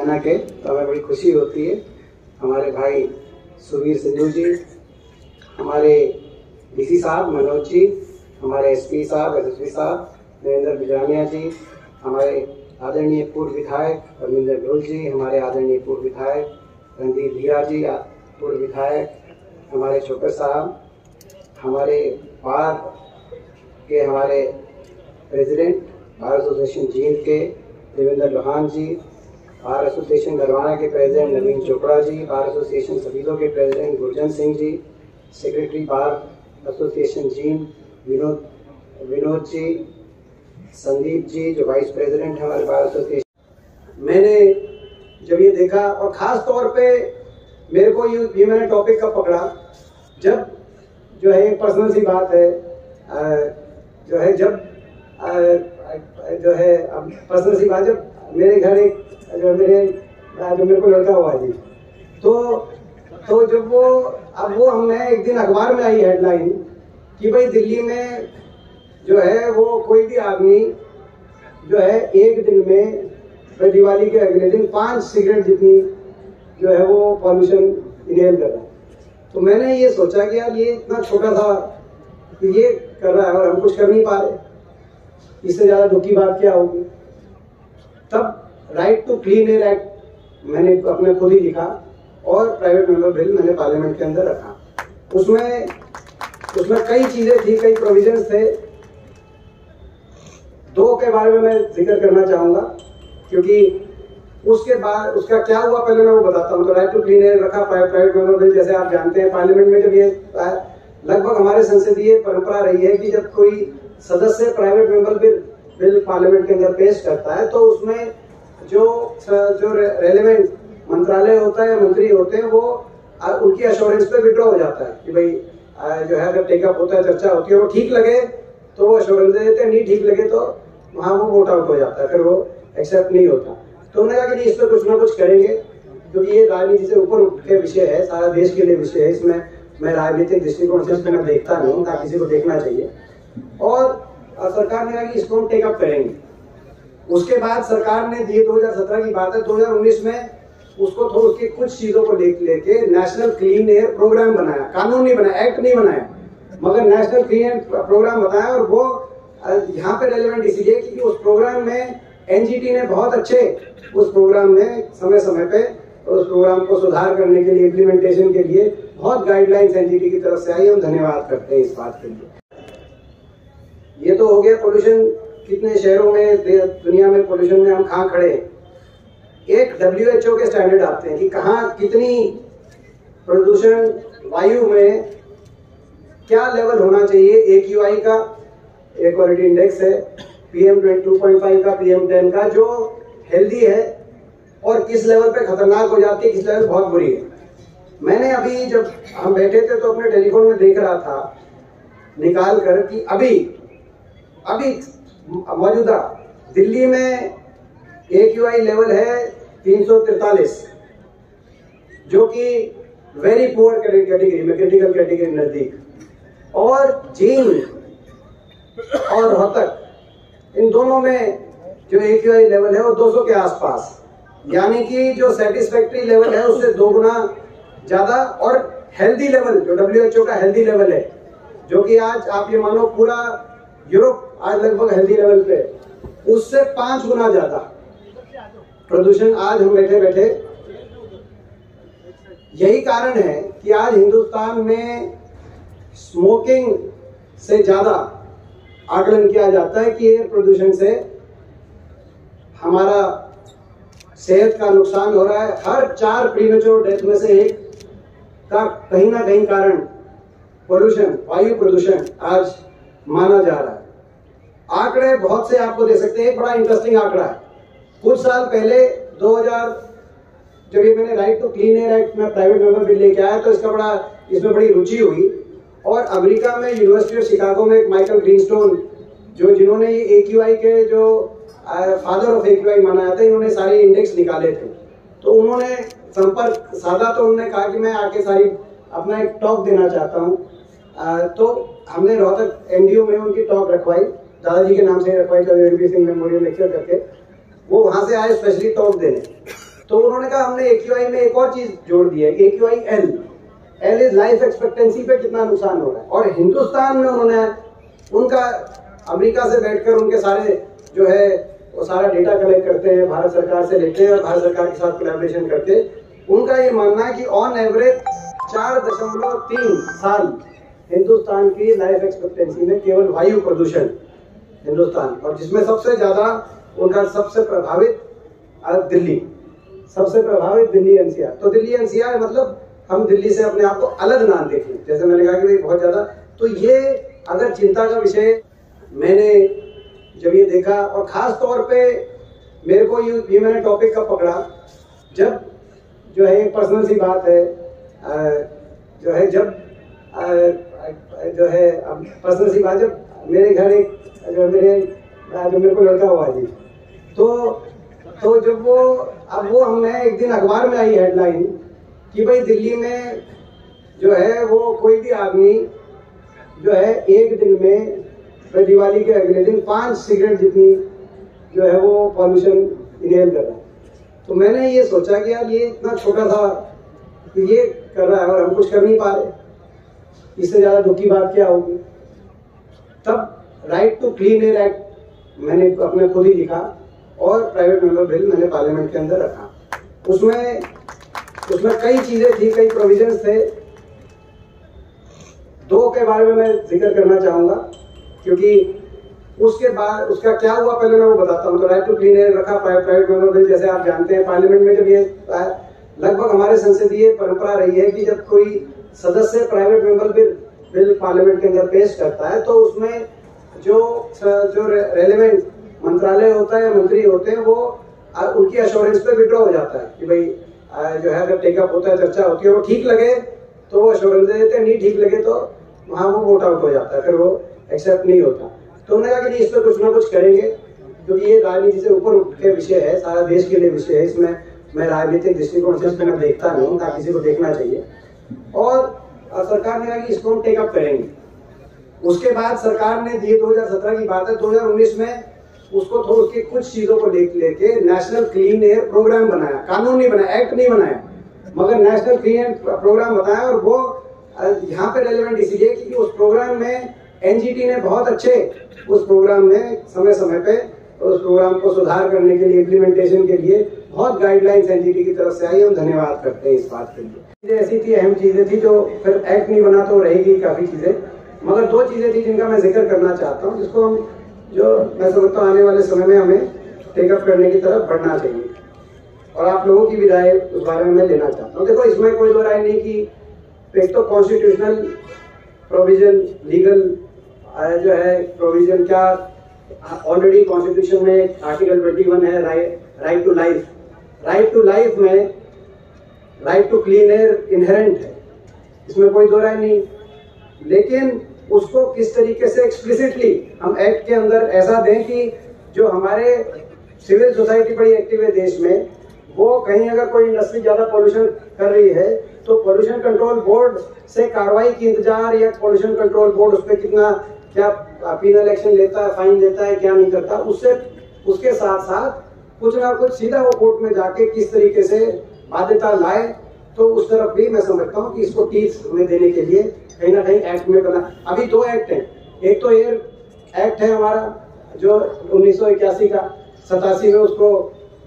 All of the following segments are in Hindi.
कहना के तो हमें बड़ी खुशी होती है। हमारे भाई सुवीर सिंधु जी, हमारे डीसी साहब मनोज जी, हमारे एसपी साहब, एसएसपी साहब, नरेंद्र बिजानिया जी, हमारे आदरणीय पूर्व विधायक परमिंदर ढोल जी, हमारे आदरणीय पूर्व विधायक रणदीप धीरा जी, पूर्व विधायक, हमारे छोकर साहब, हमारे बार के हमारे प्रेसिडेंट, बार एसोसिएशन जींद के, देवेंद्र लोहान जी बार एसोसिएशन गरवाना के president Naveen Chopra ji bar association सबीलों के president Gurjan Singh ji, secretary bar association Jind Vinod Vinod ji, Sandeep ji, जो वाइस प्रेसिडेंट है हमारे बार एसोसिएशन। मैंने जब ये देखा और ख़ास तौर पे मेरे को ये ये मैंने टॉपिक कब पकड़ा, जब जो है एक पर्सनल सी बात है जो है जब जो है पर्सनल सी बात, जब मेरे घर एक जो मेरे जो मेरे को लड़का हुआ जी। तो तो जब वो, अब वो हमने एक दिन अखबार में आई हेडलाइन कि भाई दिल्ली में जो है वो कोई भी आदमी जो है एक दिन में दिवाली के अगले दिन पाँच सिगरेट जितनी जो है वो पॉल्यूशन इनहेल कर रहा तो मैंने ये सोचा कि यार ये इतना छोटा था कि ये कर रहा है और हम कुछ कर नहीं पा रहे। इससे ज़्यादा दुख बात क्या होगी? तब right to clean air act मैंने अपने खुद ही लिखा और प्राइवेट मेंबर बिल मैंने पार्लियामेंट के अंदर रखा। उसमें उसमें कई चीज़ें थी, कई प्रोविज़न थे। दो के बारे में मैं ज़िक्र करना चाहूँगा, क्योंकि उसके बाद, उसका क्या हुआ पहले मैं वो बताता हूँ। तो राइट टू क्लीन एयर रखा प्राइवेट मेंबर बिल जैसे आप जानते हैं पार्लियामेंट में जब ये लगभग हमारे संसदीय परंपरा रही है कि जब कोई सदस्य private member bill bill parliament के अंदर पेश करता है तो उसमें जो जो रेलिवेंट मंत्रालय होता है मंत्री होते हैं, वो उनकी अश्योरेंस पे विड्रॉ हो जाता है कि भाई जो है, अगर टेकअप होता है, चर्चा होती है, वो ठीक लगे तो वो अश्योरेंस दे देते हैं, नहीं ठीक लगे तो वहाँ वो वोट आउट हो जाता है, फिर वो एक्सेप्ट नहीं होता। तो उन्होंने कहा कि इस पर कुछ ना कुछ करेंगे, क्योंकि ये राजनीति से ऊपर उठ के विषय है, सारा देश के लिए विषय है, इसमें मैं राजनीतिक दृष्टिकोण से इसमें देखता नहीं ना किसी को देखना चाहिए। और सरकार ने कहा कि इसको हम टेकअप करेंगे। उसके बाद सरकार ने दिए 2017 की बात है 2019 में उसको थोड़ा उसके कुछ चीज़ों को लेके लेके नेशनल क्लीन एयर प्रोग्राम बनाया। कानून नहीं बनाया एक्ट नहीं बनाया, मगर नेशनल क्लीन एयर प्रोग्राम बताया और वो यहाँ पे रेलिवेंट इसीलिए क्योंकि उस प्रोग्राम में एनजीटी ने बहुत अच्छे, उस प्रोग्राम में समय समय पे उस प्रोग्राम को सुधार करने के लिए इम्प्लीमेंटेशन के लिए बहुत गाइडलाइंस एनजीटी की तरफ़ से आई। हम धन्यवाद करते हैं इस बात के लिए। ये तो हो गया पोल्यूशन कितने शहरों में दुनिया में पोल्यूशन में हम कहाँ खड़े हैं? एक डब्ल्यू के स्टैंडर्ड आते हैं कि कहाँ कितनी प्रदूषण, वायु में क्या लेवल होना चाहिए? ए क्यू आई का एयर क्वालिटी इंडेक्स है पीएम टू पॉइंट फाइव का पीएम टेन का, जो हेल्दी है और किस लेवल पे खतरनाक हो जाती है, किस लेवल बहुत बुरी है। मैंने अभी जब हम बैठे थे तो अपने टेलीफोन में देख रहा था, निकाल कर कि अभी अभी मौजूदा, दिल्ली में ए क्यू आई लेवल है तीन जो कि वेरी पुअर कैटेगरी में क्रिटिकल कैटेगरी नज़दीक। और जीन और रोहतक, इन दोनों में जो ए क्यू आई लेवल है वो 200 के आसपास। यानी कि जो सेटिस्फैक्ट्री लेवल है उससे दो गुना ज़्यादा और हेल्दी लेवल जो डब्ल्यू एच ओ का हेल्दी लेवल है, जो कि आज आप ये मानो पूरा यूरोप आज लगभग हेल्दी लेवल पे। उससे पाँच गुना ज़्यादा। प्रदूषण आज हम बैठे बैठे। यही कारण है कि आज हिंदुस्तान में स्मोकिंग से ज़्यादा आकलन किया जाता है कि एयर प्रदूषण से हमारा सेहत का नुकसान हो रहा है। हर चार प्रीमेच्योर डेथ में से एक का कहीं ना कहीं कारण पोल्यूशन वायु प्रदूषण आज माना जा रहा है। आंकड़े बहुत से आपको दे सकते हैं, बड़ा इंटरेस्टिंग आंकड़ा है। कुछ साल पहले 2000 जब ये मैंने right to clean air act में प्राइवेट मेंबर बिल लेके आया तो इसका बड़ा, इसमें बड़ी रुचि हुई। और अमेरिका में यूनिवर्सिटी ऑफ़ शिकागो में एक माइकल ग्रीनस्टोन जो जिन्होंने ए के जो फादर ऑफ़ ए माना जाता है, इन्होंने सारे इंडेक्स निकाले थे। तो उन्होंने संपर्क साधा तो उन्होंने कहा कि मैं आके सारी, अपना एक टॉक देना चाहता हूँ। तो हमने रोहतक एनडीओ में उनकी टॉक रखवाई। दादाजी के नाम से रखवाई चौधरी सिंह मेमोरियल लेक्चर करके। वो वहाँ से आए स्पेशली टॉक देने। तो उन्होंने कहा, हमने ए में एक और चीज़ जोड़ दी है A Q I L L is life expectancy पे कितना नुकसान हो रहा है। और हिंदुस्तान में उन्होंने उनका, अमेरिका से बैठकर उनके सारे जो है, वो सारा डेटा कलेक्ट करते हैं, भारत सरकार से लेते हैं और भारत सरकार के साथ कोलेबोरेशन करते हैं। उनका ये मानना है कि ऑन एवरेज चार दशमलव तीन साल हिंदुस्तान की लाइफ एक्सपेक्टेंसी में केवल वायु प्रदूषण हिंदुस्तान। और जिसमें सबसे ज़्यादा उनका सबसे प्रभावित दिल्ली। सबसे प्रभावित दिल्ली एनसीआर। तो दिल्ली एनसीआर मतलब हम दिल्ली से अपने आप को अलग ना देखें जैसे मैंने कहा कि भाई बहुत ज़्यादा। तो ये अगर चिंता का विषय मैंने जब ये देखा, और खास तौर पे मेरे को ये ये मैंने टॉपिक कब पकड़ा, जब जो है, एक पर्सनल सी बात है जो है, जब जो है पर्सनल सी बात, जब मेरे घर एक जो मेरे जो मेरे को लड़का हुआ जी। तो तो जब वो, अब वो हमने एक दिन अखबार में आई हेडलाइन कि भाई दिल्ली में जो है वो कोई भी आदमी जो है एक दिन में दिवाली के अगले दिन पाँच सिगरेट जितनी जो है वो पॉल्यूशन इनहेल कर रहा तो मैंने ये सोचा कि यार ये इतना छोटा था कि ये कर रहा है और हम कुछ कर नहीं पा रहे। इससे ज़्यादा दुख बात क्या होगी? तब right to clean air act मैंने अपने खुद ही लिखा और प्राइवेट मेंबर बिल मैंने पार्लियामेंट के अंदर रखा। उसमें उसमें कई चीज़ें थी, कई प्रोविजंस थे। दो के बारे में मैं ज़िक्र करना चाहूँगा, क्योंकि उसके बाद, उसका क्या हुआ पहले मैं वो बताता हूँ। तो राइट टू क्लीन एयर रखा प्राइवेट मेंबर बिल जैसे आप जानते हैं पार्लियामेंट में जब ये लगभग हमारे संसदीय परंपरा रही है कि जब कोई सदस्य private member bill bill parliament के अंदर पेश करता है तो उसमें जो जो रेलिवेंट मंत्रालय होता है मंत्री होते हैं, वो उनकी अश्योरेंस पे विड्रॉ हो जाता है कि भाई जो है, अगर टेकअप होता है, चर्चा होती है, वो ठीक लगे तो वो अश्योरेंस दे देते हैं, नहीं ठीक लगे तो वहाँ वो वोट आउट हो जाता है, फिर वो एक्सेप्ट नहीं होता। तो उन्होंने कहा कि इस पर कुछ ना कुछ करेंगे, क्योंकि ये राजनीति से ऊपर उठ के विषय है, सारा देश के लिए विषय है, इसमें मैं राजनीतिक दृष्टिकोण से इसको मैं देखता नहीं ना किसी को देखना चाहिए। और सरकार ने कहा कि इसको हम टेकअप करेंगे। उसके बाद सरकार ने ये 2017 की बात है 2019 में उसको थोड़ा उसकी कुछ चीज़ों को देख लेके नेशनल क्लीन एयर प्रोग्राम बनाया। कानून नहीं बनाया एक्ट नहीं बनाया। मगर नेशनल क्लीन एयर प्रोग्राम बताया और वो यहाँ पे रेलिवेंट इसलिए क्योंकि उस प्रोग्राम में एनजीटी ने बहुत अच्छे उस प्रोग्राम में समय समय पे उस प्रोग्राम को सुधार करने के लिए इम्प्लीमेंटेशन के लिए बहुत गाइडलाइंस एनजीटी की तरफ़ से आई। हम धन्यवाद करते हैं इस बात के लिए। ऐसी थी अहम चीज़ें थी जो फिर एक्ट नहीं बना तो रहेगी काफ़ी चीज़ें। मगर दो चीज़ें थी जिनका मैं ज़िक्र करना चाहता हूँ, जिसको हम जो मैं समझता हूँ आने वाले समय में हमें टेकअप करने की तरफ़ बढ़ना चाहिए। और आप लोगों की भी राय उस बारे में मैं लेना चाहता हूँ। देखो, इसमें कोई दो राय नहीं की एक तो कॉन्स्टिट्यूशनल प्रोविज़न लीगल जो है प्रोविज़न क्या ऑलरेडी कॉन्स्टिट्यूशन में आर्टिकल 21 है right to life right to life में right to clean air inherent है। इसमें कोई दो राय नहीं। लेकिन उसको किस तरीके से एक्सप्लिसिटली हम एक्ट के अंदर ऐसा दें कि जो हमारे सिविल सोसाइटी बड़ी एक्टिव है देश में, वो कहीं अगर कोई इंडस्ट्री ज़्यादा पॉल्यूशन कर रही है तो पॉल्यूशन कंट्रोल बोर्ड से कार्रवाई की इंतज़ार या पॉल्यूशन कंट्रोल बोर्ड उस पर कितना, क्या पीनल एक्शन लेता है फाइन लेता है, क्या नहीं करता, उससे, उसके साथ साथ कुछ ना कुछ सीधा वो कोर्ट में जाके किस तरीके से बाध्यता लाए तो उस तरफ़ भी मैं समझता हूँ कि इसको टीच में देने के लिए कहीं ना कहीं एक्ट में बना अभी दो एक्ट हैं। एक तो एयर एक्ट है हमारा, जो उन्नीस का, सतासी में उसको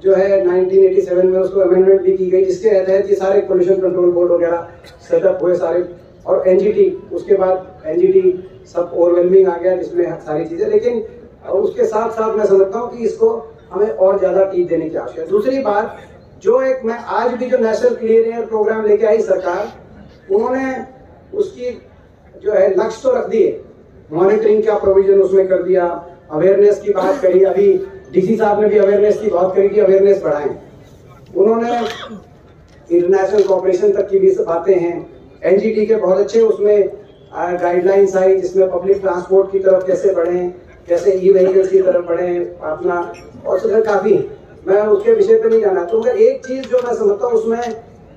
जो है 1987 में उसको अमेंडमेंट भी की गई, जिसके तहत ये सारे पोल्यूशन कंट्रोल बोर्ड वगैरह सेटअप हुए सारे। और एनजीटी उसके बाद एनजीटी सब ओवरवेलमिंग आ गया जिसमें सारी चीज़ें। लेकिन उसके साथ साथ मैं समझता हूँ कि इसको हमें और ज़्यादा टीच देने की आवश्यकता है। दूसरी बात, जो एक मैं आज भी जो नेशनल क्लियर एयर प्रोग्राम लेके आई सरकार, उन्होंने उसकी जो है लक्ष्य तो रख दिए। मॉनिटरिंग का प्रोविज़न उसमें कर दिया अवेयरनेस की बात करी, अभी डीसी साहब ने भी अवेयरनेस की बात करी कि अवेयरनेस बढ़ाएँ। उन्होंने इंटरनेशनल कॉपरेशन तक की भी बातें हैं। एनजीटी के बहुत अच्छे उसमें गाइडलाइंस आई, जिसमें पब्लिक ट्रांसपोर्ट की तरफ़ कैसे बढ़े, कैसे ई व्हीकल्स की तरफ़ बढ़े, अपना, और सब काफ़ी मैं उसके विषय पे नहीं जाना। तो मगर एक चीज़ जो मैं समझता हूँ उसमें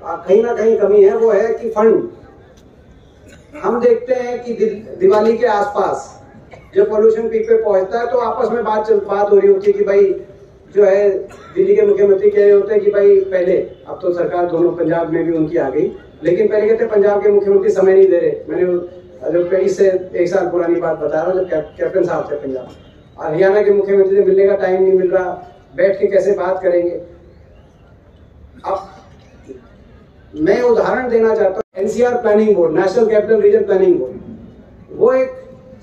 कहीं ना कहीं कमी है, वो है कि फंड हम देखते हैं कि दिवाली के आसपास जब पोल्यूशन पीक पे पहुँचता है तो आपस में बात बात हो रही होती है कि भाई जो है दिल्ली के मुख्यमंत्री कह रहे होते हैं कि भाई पहले, अब तो सरकार दोनों पंजाब में भी उनकी आ गई, लेकिन पहले कहते पंजाब के मुख्यमंत्री समय नहीं दे रहे। मैंने जो कई से एक साल पुरानी बात बता रहा हूँ, जब कैप्टन साहब थे पंजाब। और हरियाणा के मुख्यमंत्री से मिलने का टाइम नहीं मिल रहा, बैठ के कैसे बात करेंगे? अब मैं उदाहरण देना चाहता हूँ NCR planning board national capital region planning board वो एक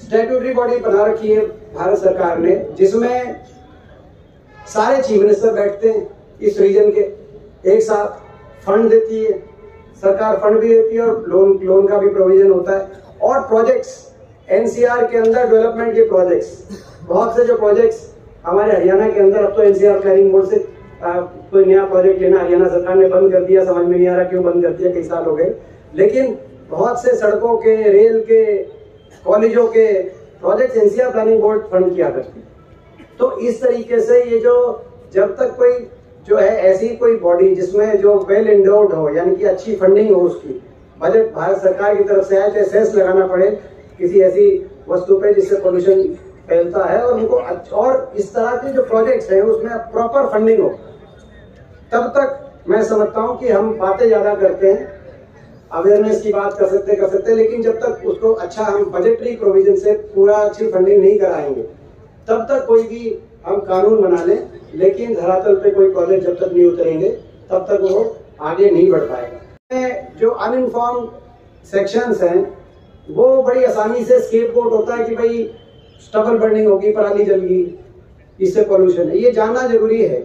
स्टेट्यूटरी बॉडी बना रखी है भारत सरकार ने, जिसमें सारे चीफ मिनिस्टर बैठते हैं इस रीजन के। एक साथ फंड देती है, सरकार फंड भी देती है और लोन लोन का भी प्रोविज़न होता है। और प्रोजेक्ट्स एनसीआर के अंदर डेवलपमेंट के प्रोजेक्ट्स बहुत से जो प्रोजेक्ट्स हमारे हरियाणा के अंदर, अब तो एनसीआर प्लानिंग बोर्ड से कोई नया प्रोजेक्ट लेना, हरियाणा सरकार ने बंद कर दिया समझ में नहीं आ रहा, क्यों बंद कर दिया, कई साल हो गए। लेकिन बहुत से सड़कों के, रेल के, कॉलेजों के project NCR planning board fund किया करती तो इस तरीके से ये जो, जब तक कोई, जो है, ऐसी कोई बॉडी जिसमें जो वेल इंडोर्ड हो, यानी कि अच्छी फंडिंग हो उसकी बजट भारत सरकार की तरफ़ से आए तो सेस लगाना पड़े, किसी ऐसी वस्तु पे जिससे पोल्यूशन फैलता है, और उनको और इस तरह के जो प्रोजेक्ट्स हैं, उसमें प्रॉपर फंडिंग हो। तब तक मैं समझता हूँ कि हम बातें ज़्यादा करते हैं अवेयरनेस की बात कर सकते कर सकते लेकिन जब तक उसको अच्छा हम बजटरी प्रोविज़न से पूरा अच्छी फंडिंग नहीं कराएँगे, तब तक कोई भी हम कानून बना लें, लेकिन धरातल पे कोई प्रोजेक्ट जब तक नहीं उतरेंगे, तब तक वो आगे नहीं बढ़ पाएगा। जो अनइनफॉर्म सेक्शंस हैं, वो बड़ी आसानी से स्केप कोट होता है कि भाई स्टबल बर्निंग होगी, पराली जलगी इससे पॉल्यूशन है। ये जानना ज़रूरी है।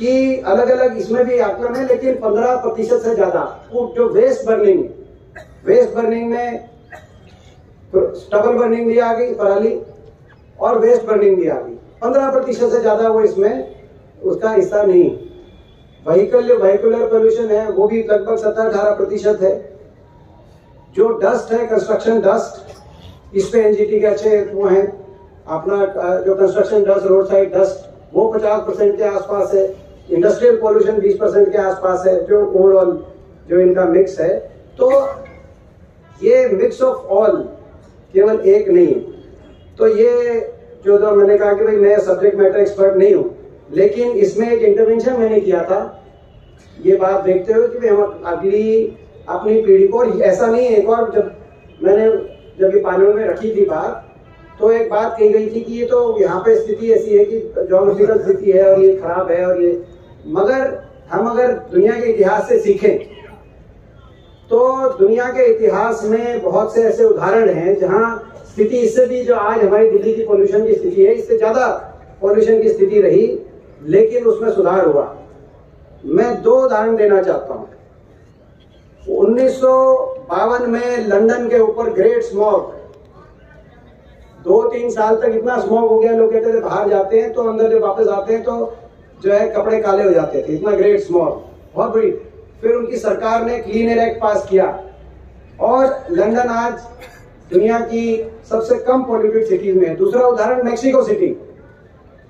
कि अलग अलग इसमें भी आक्रम है, लेकिन 15 प्रतिशत से ज़्यादा जो वेस्ट बर्निंग वेस्ट बर्निंग में स्टबल बर्निंग भी आ गई, पराली, और वेस्ट बर्निंग भी आ गई। 15 प्रतिशत से ज़्यादा वो इसमें उसका हिस्सा नहीं। वहीकल वहीकुलर पोल्यूशन है, वो भी लगभग सत्तर अठारह प्रतिशत है। जो डस्ट है कंस्ट्रक्शन डस्ट इस पे एनजीटी के अच्छे वो हैं। अपना जो construction dust road side dust वो 50 परसेंट के आसपास है। इंडस्ट्रियल पॉल्यूशन 20 परसेंट के आसपास है, जो ओवरऑल जो इनका मिक्स है तो ये मिक्स ऑफ़ ऑल केवल एक नहीं। तो ये जो तो मैंने कहा कि भाई मैं सब्जेक्ट मैटर एक्सपर्ट नहीं हूँ, लेकिन इसमें एक इंटरवेंशन मैंने किया था। ये बात देखते हुए कि हम अगली अपनी पीढ़ी को ऐसा नहीं एक और जब मैंने जब ये पार्लियामेंट में रखी थी बात तो एक बात कही गई थी कि ये तो यहाँ पे स्थिति ऐसी है कि जोग्राफिकल स्थिति है और ये खराब है और ये मगर, हम अगर दुनिया के इतिहास से सीखें तो दुनिया के इतिहास में बहुत से ऐसे उदाहरण हैं, जहाँ स्थिति इससे भी जो आज हमारी दिल्ली की पोल्यूशन की स्थिति है, इससे ज़्यादा पोल्यूशन की स्थिति रही, लेकिन उसमें सुधार हुआ। मैं दो उदाहरण देना चाहता हूँ। उन्नीस सौ बावन में लंदन के ऊपर ग्रेट स्मॉग दो तीन साल तक इतना स्मॉग हो गया, लोग कहते थे बाहर जाते हैं तो अंदर जब वापस आते हैं तो जो है कपड़े काले हो जाते थे, इतना ग्रेट स्मॉल बहुत बड़ी फिर उनकी सरकार ने क्लीन एयर एक्ट पास किया। और लंदन आज दुनिया की सबसे कम पॉल्यूटेड सिटीज़ में है। दूसरा उदाहरण मेक्सिको सिटी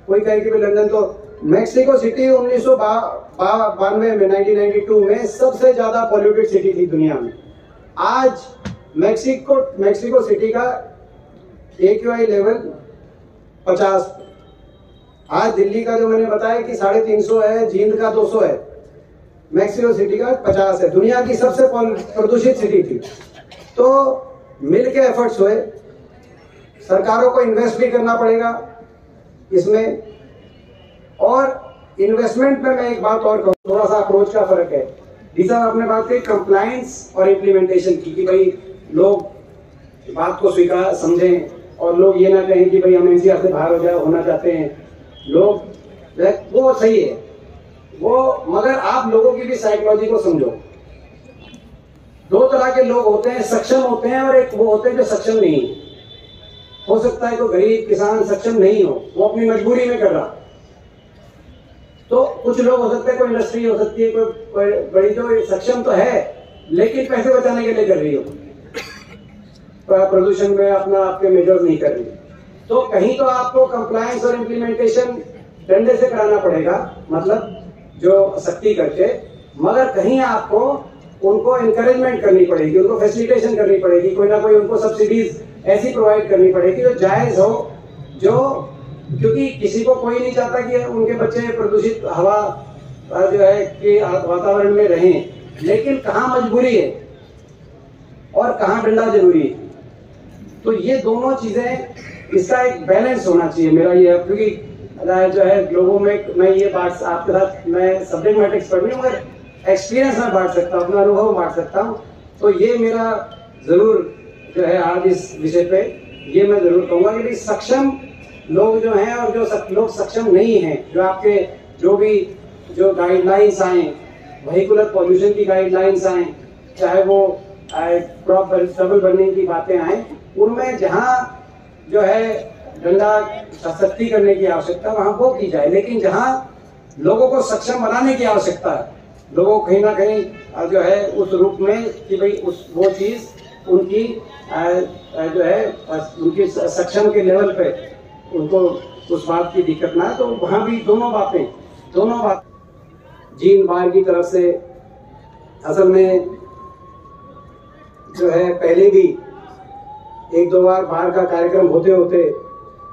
कोई कहे कि लंदन तो मेक्सिको सिटी उन्नीस बानवे में 1992 में सबसे ज़्यादा पॉल्यूटेड सिटी थी दुनिया में। आज मेक्सिको मेक्सिको सिटी का ए लेवल पचास आज दिल्ली का जो मैंने बताया कि साढ़े तीन सौ है, जींद का दो सौ है। मैक्सिको सिटी का पचास है। दुनिया की सबसे प्रदूषित सिटी थी। तो मिल के एफर्ट्स हुए। सरकारों को इन्वेस्ट भी करना पड़ेगा इसमें। और इन्वेस्टमेंट में मैं एक बात और कहूँ थोड़ा सा अप्रोच का फ़र्क है। जी आपने बात कही कंप्लायंस और इम्प्लीमेंटेशन की, कि भाई लोग बात को स्वीकार समझें। और लोग ये ना कहें कि भाई हम एनसीआर से बाहर हो जाए होना चाहते हैं। लोग वो सही है। वो, मगर आप लोगों की भी साइकोलॉजी को समझो। दो तरह के लोग होते हैं, सक्षम होते हैं और एक वो होते हैं जो सक्षम नहीं हो। सकता है कोई गरीब किसान सक्षम नहीं हो, वो अपनी मजबूरी में कर रहा। तो कुछ लोग हो सकते हैं, कोई इंडस्ट्री हो सकती है, कोई बड़ी जो सक्षम तो है, लेकिन पैसे बचाने के लिए कर रही हो। प्रदूषण में अपना आपके मेजर नहीं कर रही। तो कहीं तो आपको कंप्लायंस और इम्प्लीमेंटेशन डंडे से कराना पड़ेगा मतलब जो सख्ती करके, मगर कहीं आपको उनको इंकरेजमेंट करनी पड़ेगी, उनको फैसिलिटेशन करनी पड़ेगी, कोई ना कोई उनको सब्सिडीज ऐसी प्रोवाइड करनी पड़ेगी, जो जायज़ हो, जो, क्योंकि किसी को कोई नहीं चाहता कि उनके बच्चे प्रदूषित हवा जो है कि वातावरण में रहें, लेकिन कहाँ मजबूरी है और कहाँ डंडा ज़रूरी है? तो ये दोनों चीज़ें इसका एक बैलेंस होना चाहिए। मेरा ये क्योंकि जो है लोगों में मैं ये बात आपके साथ मैं सब्जेक्ट मैटर एक्सपर्ट नहीं मगर एक्सपीरियंस में बांट सकता हूँ अपना अनुभव बांट सकता हूँ। तो ये मेरा ज़रूर जो है आज इस विषय पे ये मैं ज़रूर कहूँगा कि सक्षम लोग जो हैं और जो सक, लोग सक्षम नहीं हैं जो आपके जो भी जो गाइडलाइंस आए वहीकुलर पॉल्यूशन की गाइडलाइंस आए चाहे वो क्रॉप ट्रबल बनने की बातें आए उनमें जहाँ जो है डंडा सशक्ति करने की आवश्यकता वहाँ वो की जाए। लेकिन जहाँ लोगों को सक्षम बनाने की आवश्यकता है, लोगों को कहीं ना कहीं जो है, उस रूप में कि भाई उस, वो चीज़ उनकी जो है उनकी सक्षम के लेवल पे उनको उस बात की दिक्कत ना तो वहाँ भी दोनों बातें, दोनों बात जीन बार की तरफ़ से असल में जो है, पहले भी एक दो बार बाहर का कार्यक्रम होते होते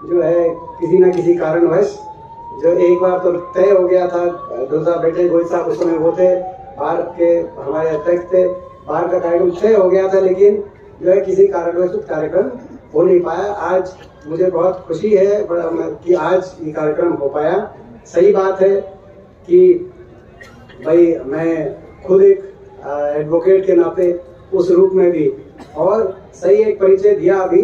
जो है किसी ना किसी कारणवश जो एक बार तो तय हो गया था दूसरा बेटे गोई साहब उस समय वो थे, बाहर के हमारे अध्यक्ष थे, बाहर का कार्यक्रम तय हो गया था, लेकिन जो है किसी कारणवश कार्यक्रम हो नहीं पाया। आज मुझे बहुत खुशी है कि आज ये कार्यक्रम हो पाया। सही बात है कि भाई मैं खुद एक एडवोकेट के नाते उस रूप में भी और सही एक परिचय दिया अभी।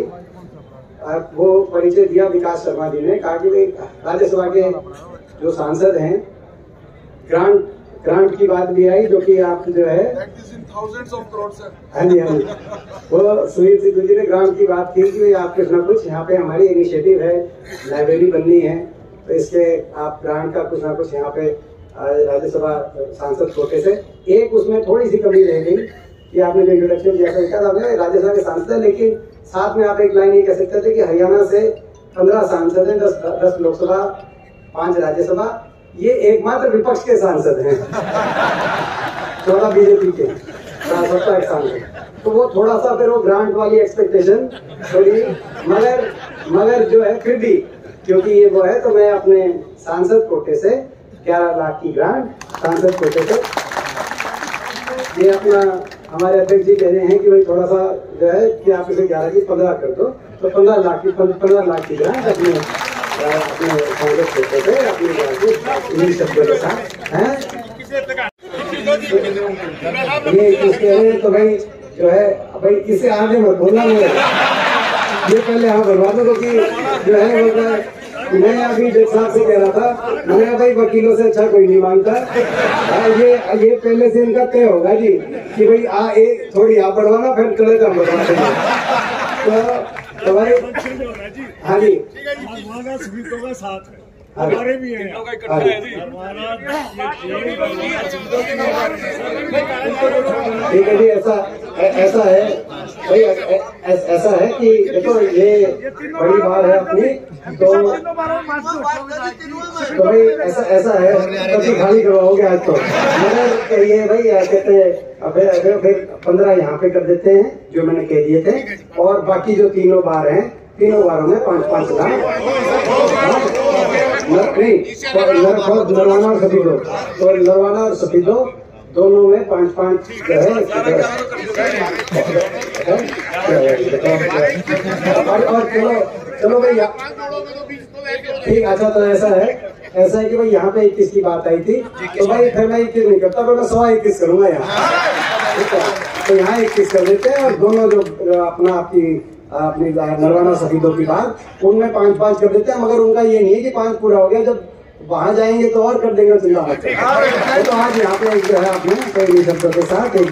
वो परिचय दिया विकास शर्मा जी ने कहा कि राज्यसभा के जो सांसद हैं ग्रांट ग्रांट की बात भी आई जो कि आप जो है हाँ जी हाँ जी। वो सुनील सिद्धू जी ने ग्रांट की बात की कि आप कुछ ना कुछ यहाँ पे हमारी इनिशिएटिव है लाइब्रेरी बननी है तो इसके आप ग्रांट का कुछ ना कुछ यहाँ पे राज्यसभा सांसद छोटे से। एक उसमें थोड़ी सी कमी रह गई कि आपने जो इंट्रोडक्शन दिया था राज्यसभा के सांसद है, लेकिन साथ में आप एक लाइन ये कह सकते थे कि हरियाणा से पंद्रह सांसद हैं, दस दस लोकसभा, पाँच राज्यसभा, ये एकमात्र विपक्ष के सांसद हैं। चौदह बीजेपी के सत्ता एक सांसद। तो वो थोड़ा सा फिर वो ग्रांट वाली एक्सपेक्टेशन थोड़ी मगर मगर जो है फिर भी, क्योंकि ये वो है तो मैं अपने सांसद कोटे से ग्यारह लाख की ग्रांट सांसद कोटे से, ये अपना हमारे अध्यक्ष जी कह रहे हैं कि भाई थोड़ा सा जो है कि आप इसे ग्यारह की पंद्रह कर दो। तो पंद्रह लाख की पंद्रह लाख की ग्रांट अपने अपने कांग्रेस क्षेत्र से, अपने शब्दों के साथ, है? ये कह रहे हैं तो भाई जो है, भाई इसे आगे मत बोलना मुझे ये पहले हम बनवा दो कि जो है, वो मैं अभी जज साहब से कह रहा था मैं भाई वकीलों से अच्छा कोई नहीं माँगता। आ, ये ये पहले से इनका तय होगा जी कि भाई आ ए थोड़ी आप बढ़वाना फिर कड़े का बढ़वा तो, तो भाई हाँ जी। साथ है हमारे भी हैं। ठीक है जी ऐसा ऐसा है। भाई ऐसा है कि देखो ये बड़ी बात है अपनी। तो तो भाई ऐसा ऐसा है। तो खाली करवाओगे आज तो? ये भाई कहते हैं फिर फिर पंद्रह यहाँ पे कर देते हैं जो मैंने कह दिए थे। और बाकी जो तीनों बार हैं तीनों बारों में पाँच पाँच लाख नरवाना और सफीदो। तो नरवाना और सफीदो दोनों में पाँच पाँच है और और चलो चलो भाई अच्छा तो ऐसा है ऐसा है कि भाई यहाँ पे इक्कीस की बात आई थी। तो भाई फिर मैं इक्कीस नहीं करता मैं सवा इक्कीस करूँगा यहाँ। ठीक है? तो यहाँ इक्कीस कर देते हैं और दोनों जो अपना आपकी अपनी नरवाना शहीदों की बात उनमें पाँच पाँच कर देते हैं मगर उनका ये नहीं है कि पाँच पूरा हो गया जब वहाँ जाएँगे तो और कर देंगे तो आज यहाँ पे जो है आपने शब्दों के साथ एक बार